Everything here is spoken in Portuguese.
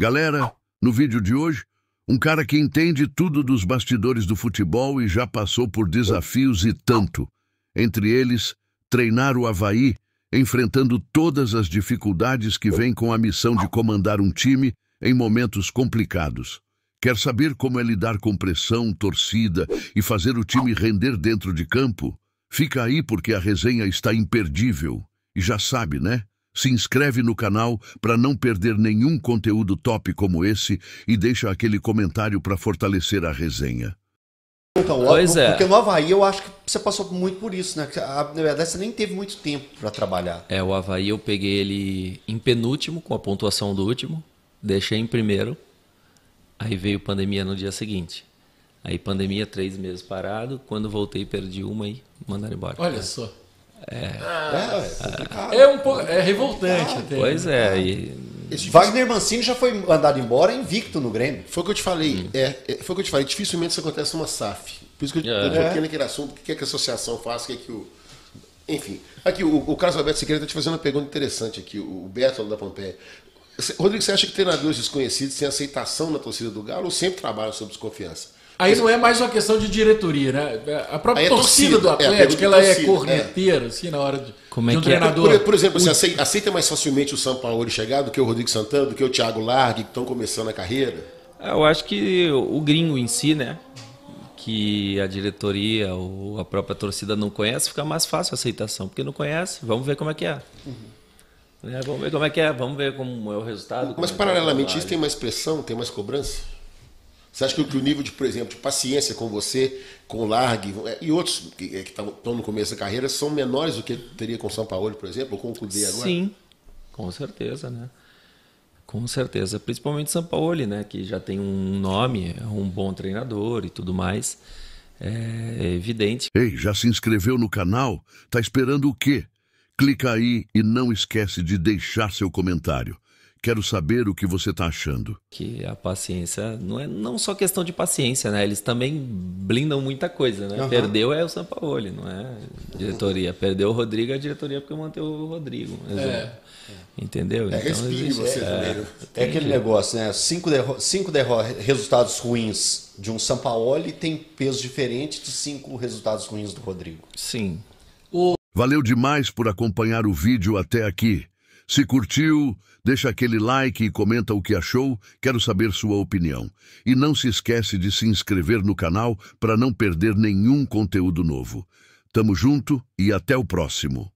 Galera, no vídeo de hoje, um cara que entende tudo dos bastidores do futebol e já passou por desafios e tanto. Entre eles, treinar o Havaí, enfrentando todas as dificuldades que vêm com a missão de comandar um time em momentos complicados. Quer saber como é lidar com pressão, torcida e fazer o time render dentro de campo? Fica aí porque a resenha está imperdível. E já sabe, né? Se inscreve no canal para não perder nenhum conteúdo top como esse e deixa aquele comentário para fortalecer a resenha. Então, Pois ó, é. porque no Havaí eu acho que você passou muito por isso, né? Na verdade, você nem teve muito tempo para trabalhar. É, o Havaí eu peguei ele em penúltimo, com a pontuação do último, deixei em primeiro, aí veio pandemia no dia seguinte. Aí pandemia, três meses parado, quando voltei perdi uma e mandaram embora. Olha só. É, é complicado. É um pouco. É revoltante até. Pois é, e Esse Wagner Mancini já foi mandado embora invicto no Grêmio. Foi o que eu te falei. É, é, foi o que eu te falei. Dificilmente isso acontece numa SAF. Por isso que eu, É. eu toquei naquele assunto. O que, é que a associação faz? O que é que o. Enfim. Aqui, o, o Carlos Alberto Siqueira está te fazendo uma pergunta interessante aqui. O Beto da Pompeia. Rodrigo, você acha que treinadores desconhecidos têm aceitação na torcida do Galo ou sempre trabalham sob desconfiança? Aí não é mais uma questão de diretoria, né? A própria é torcida, torcida, do é, Atlético, de ela é torcida, corneteira, assim, na hora de, Como é de um que é? treinador. Por, por exemplo, você aceita, aceita mais facilmente o São Paulo chegar do que o Rodrigo Santana, do que o Thiago Largue, que estão começando a carreira? eu acho que o gringo em si, né, que a diretoria ou a própria torcida não conhece, fica mais fácil a aceitação, porque não conhece, vamos ver como é que é. Né, vamos ver como é que é, vamos ver como é o resultado. Mas é é paralelamente trabalho. isso tem mais pressão, tem mais cobrança? Você acha que o- que o nível de, por exemplo, de paciência com você, com o Largue é, e outros que estão no começo da carreira são menores do que teria com o São Paulo, por exemplo, ou com o Cudê agora? Sim, com certeza, né? Com certeza, principalmente São Paulo, né? Que já tem um nome, é um bom treinador e tudo mais. É evidente. Ei, já se inscreveu no canal? Tá esperando o quê? Clica aí e não esquece de deixar seu comentário. Quero saber o que você tá achando. que a paciência não é não só questão de paciência, né? Eles também blindam muita coisa, né? Perdeu é o Sampaoli, não é diretoria. Perdeu o Rodrigo, é a diretoria porque manteve o Rodrigo. É. Entendeu? É, respire existe- você é? É aquele negócio, né? Cinco, derro cinco derro resultados ruins de um Sampaoli tem peso diferente de cinco resultados ruins do Rodrigo. Sim. Valeu demais por acompanhar o vídeo até aqui. Se curtiu, deixa aquele like e comenta o que achou, quero saber sua opinião. E não se esquece de se inscrever no canal para não perder nenhum conteúdo novo. Tamo junto e até o próximo.